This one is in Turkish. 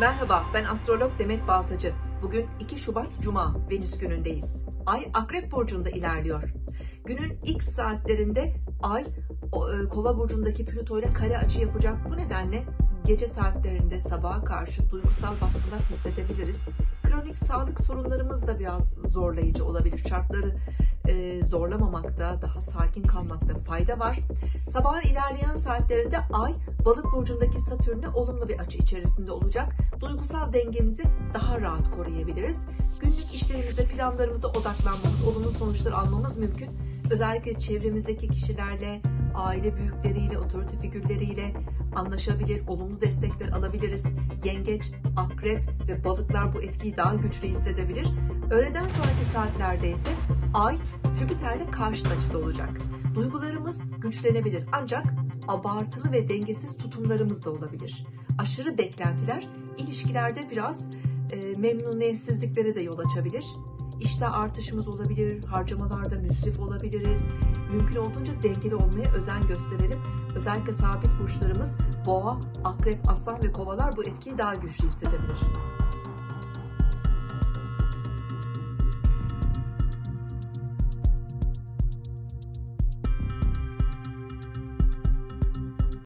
Merhaba, ben astrolog Demet Baltacı. Bugün 2 Şubat Cuma, Venüs günündeyiz. Ay Akrep Burcu'nda ilerliyor. Günün ilk saatlerinde Ay e, Kova Burcu'ndaki Plüto ile kare açı yapacak. Bu nedenle gece saatlerinde sabaha karşı duygusal baskılar hissedebiliriz. Kronik sağlık sorunlarımız da biraz zorlayıcı olabilir. Şartları e, zorlamamakta, daha sakin kalmakta fayda var. Sabahın ilerleyen saatlerinde Ay Balık burcundaki Satürn'e olumlu bir açı içerisinde olacak. Duygusal dengemizi daha rahat koruyabiliriz. Günlük işlerimize, planlarımıza odaklanmamız, olumlu sonuçlar almamız mümkün. Özellikle çevremizdeki kişilerle, aile büyükleriyle, otorite figürleriyle anlaşabilir, olumlu destekler alabiliriz. Yengeç, akrep ve balıklar bu etkiyi daha güçlü hissedebilir. Öğleden sonraki saatlerde ise Ay Jüpiter'le karşıt açıda olacak. Duygularımız güçlenebilir ancak abartılı ve dengesiz tutumlarımız da olabilir. Aşırı beklentiler ilişkilerde biraz e, memnuniyetsizliklere de yol açabilir. İşte artışımız olabilir, harcamalarda müsrif olabiliriz. Mümkün olduğunca dengeli olmaya özen gösterelim. Özellikle sabit burçlarımız boğa, akrep, aslan ve kovalar bu etkiyi daha güçlü hissedebilir.